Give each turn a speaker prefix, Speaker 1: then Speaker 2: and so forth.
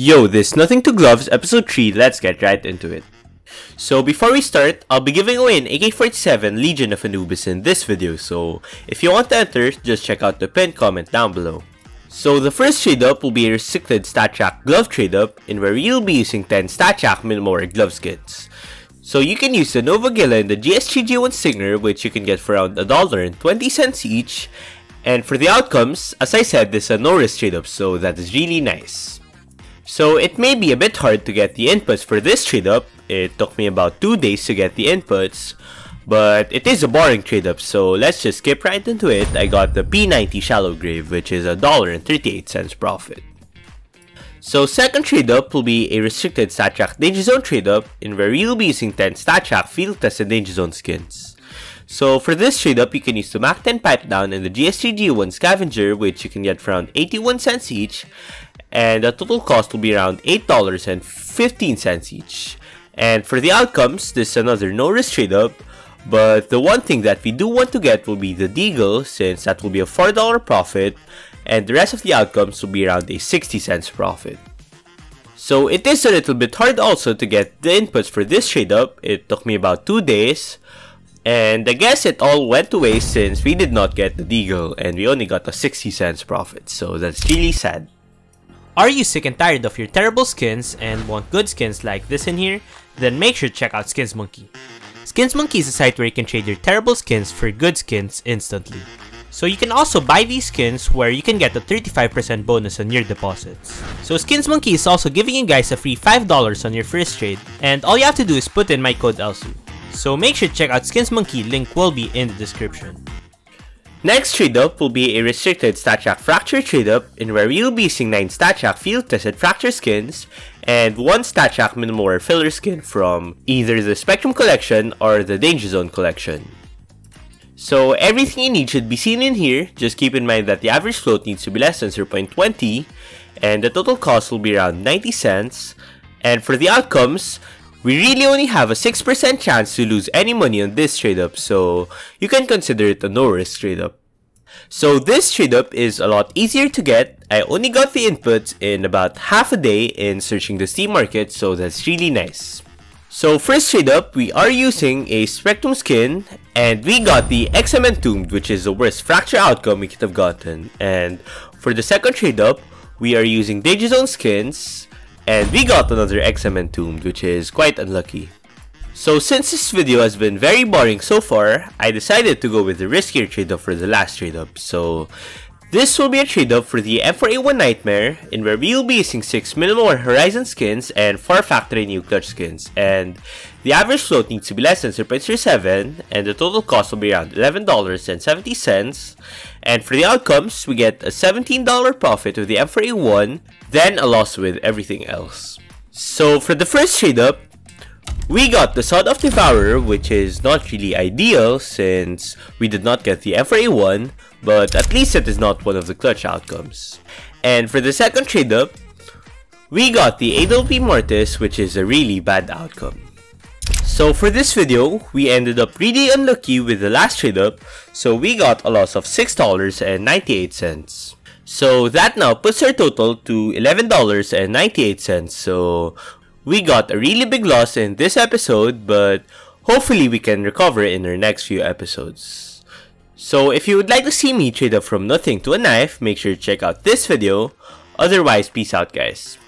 Speaker 1: Yo, this Nothing to Gloves episode 3, let's get right into it. So before we start, I'll be giving away an AK-47 Legion of Anubis in this video, so if you want to enter, just check out the pinned comment down below. So the first trade up will be a restricted StatTrak glove trade up, in where you'll be using 10 StatTrak Minimal Wear glove skins. So you can use the Nova Gila and the G3SG1 Stinger, which you can get for around $1.20 each, and for the outcomes, as I said, this is a no risk trade up, so that is really nice. So it may be a bit hard to get the inputs for this trade up, it took me about 2 days to get the inputs, but it is a boring trade up, so let's just skip right into it. I got the P90 Shallow Grave, which is a dollar and 38 cents profit. So second trade up will be a restricted StatTrak Danger Zone trade up, in where you'll be using 10 StatTrak Field Tested Danger Zone skins. So for this trade up, you can use the Mac 10 Pipe Down and the G3SG1 Scavenger, which you can get for around 81 cents each, and the total cost will be around $8.15 each. And for the outcomes, this is another no risk trade up, but the one thing that we do want to get will be the Deagle, since that will be a $4 profit, and the rest of the outcomes will be around a 60 cents profit. So it is a little bit hard also to get the inputs for this trade up, it took me about 2 days, and I guess it all went to waste since we did not get the Deagle and we only got a 60 cents profit, so that's really sad.
Speaker 2: Are you sick and tired of your terrible skins and want good skins like this in here? Then make sure to check out Skins Monkey. Skins Monkey is a site where you can trade your terrible skins for good skins instantly. So you can also buy these skins where you can get a 35% bonus on your deposits. So Skins Monkey is also giving you guys a free $5 on your first trade and all you have to do is put in my code ELSU. So make sure to check out Skins Monkey, link will be in the description.
Speaker 1: Next trade up will be a restricted StatTrak Fracture trade up in where you'll be using 9 StatTrak field tested Fracture skins and 1 StatTrak Minimal Wear filler skin from either the Spectrum collection or the Danger Zone collection. So everything you need should be seen in here, just keep in mind that the average float needs to be less than 0.20 and the total cost will be around 90 cents and for the outcomes, we really only have a 6% chance to lose any money on this trade up, so you can consider it a no risk trade up. So this trade up is a lot easier to get. I only got the inputs in about half a day in searching the Steam market, so that's really nice. So first trade up, we are using a Spectrum skin, and we got the XM Entombed, which is the worst fracture outcome we could have gotten. And for the second trade up, we are using Danger Zone skins, and we got another XM Entombed, which is quite unlucky. So since this video has been very boring so far, I decided to go with the riskier trade up for the last trade up. So this will be a trade up for the M4A1 Nightmare, in where we will be using 6 Minimal Wear Horizon skins and 4 Factory New Clutch skins. And the average float needs to be less than 0.07, and the total cost will be around $11.70. And for the outcomes, we get a $17 profit with the M4A1, then a loss with everything else. So for the first trade up, we got the Sawed-Off Devourer, which is not really ideal since we did not get the M4A1, but at least it is not one of the clutch outcomes. And for the second trade up, we got the AWP Mortis, which is a really bad outcome. So for this video, we ended up really unlucky with the last trade up, so we got a loss of $6.98. So that now puts our total to $11.98, so we got a really big loss in this episode, but hopefully we can recover in our next few episodes. So if you would like to see me trade up from nothing to a knife, make sure to check out this video. Otherwise, peace out guys.